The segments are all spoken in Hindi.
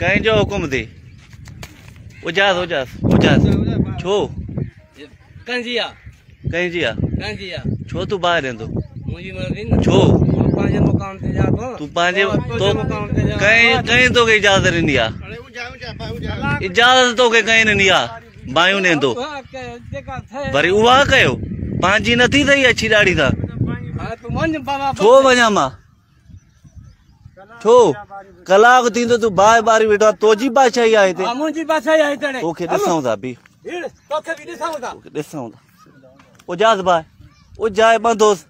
कंजो हुकुम थे उजास उजास उजास छो कंजिया कंजिया कंजिया छो तू बाहर रहंदो मुजी मर्ज़ी छो पंहिंजे मुक़ाम ते जा थो तू पंहिंजे तो ते कहीं कहीं तोखे इजाज़त ॾिनी आहे इजाज़त तोखे कहीं ॾिनी आहे बायूं ॾींदो वरी उहा कयो पंहिंजी नथी अथई अछी ॾाढ़ी हा, तूं बाबा छो वञा माँ। छो कलाक थींदो तूं बाहि ॿारी वेठो आहे तुंहिंजी बादशाही आहे हिते हा, मुंहिंजी बादशाही आहे हिते तोखे ॾिसूं था बि तोखे बि ॾिसूं था ॾिसूं था उजास बाहि उजाए ॿंधोसि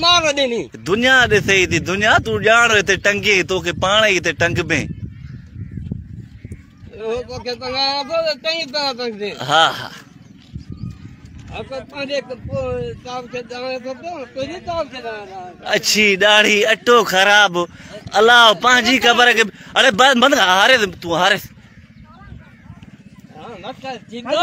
मार ॾिनी दुनिया ॾिसे थी दुनिया तूं ॼाण हिते टंगे तोखे पाण ई हिते टंग में हा हा। अच्छी ॾाढ़ी अटो ख़राब। अलाह पंहिंजी ख़बर खे अरे बंदि बंदि हारे तूं हारे। हा न कर जींदो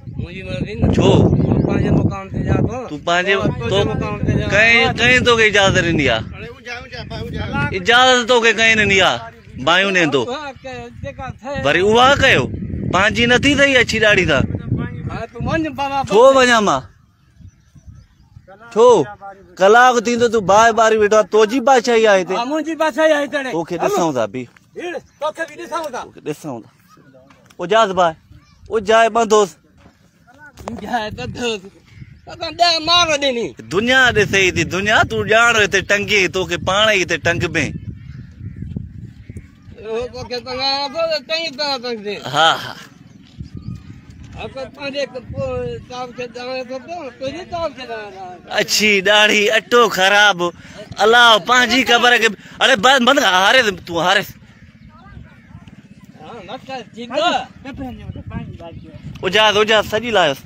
न ते जा थो तू तो कहीं कहीं तोखे इजाज़त ॾिनी आहे इजाज़त तोखे कहीं ॾिनी आहे बायूं के- जेका थिए वरी उहा कयो? पंहिंजी नथी अथई हा, तूं। वञ छो वञा माँ। छो कलाक थींदो तूं बाहि ॿारी वेठो आहे तुंहिंजी बादशाही आहे हिते हा, मुंहिंजी बादशाही आहे हिते तोखे ॾिसूं था बि तोखे बि ॾिसूं था ॾिसूं था उजास बाहि उजाए ॿंधोसि मार ॾिनी दुनिया ॾिसे थी दुनिया तूं ॼाण हिते टंगे तोखे पाण ई हिते टंग में हा हा। अच्छी ॾाढ़ी अटो ख़राब। अलाह पंहिंजी ख़बर खे अरे बंदि बंदि हारे तूं हारे। हा न कर जींदो। खबर नहीं पानी बारी थी उजास उजास सॼी लायोसि